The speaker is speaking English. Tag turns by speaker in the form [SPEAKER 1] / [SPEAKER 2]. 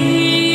[SPEAKER 1] me.